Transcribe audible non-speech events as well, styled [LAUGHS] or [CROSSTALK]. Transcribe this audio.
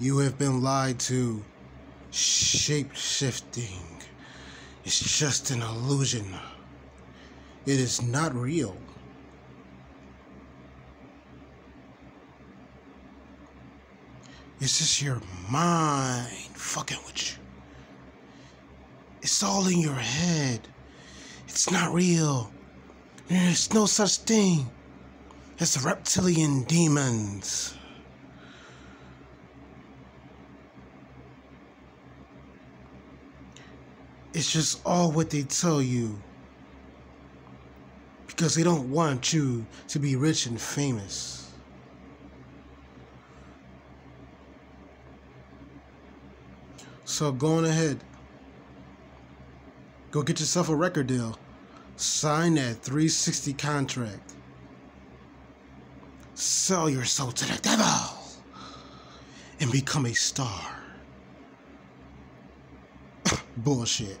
You have been lied to. Shape shifting is just an illusion. It is not real. It's just your mind fucking with you. It's all in your head. It's not real. There's no such thing as reptilian demons. It's just all what they tell you. Because they don't want you to be rich and famous. So go on ahead. Go get yourself a record deal. Sign that 360 contract. Sell your soul to the devil and become a star. [LAUGHS] Bullshit.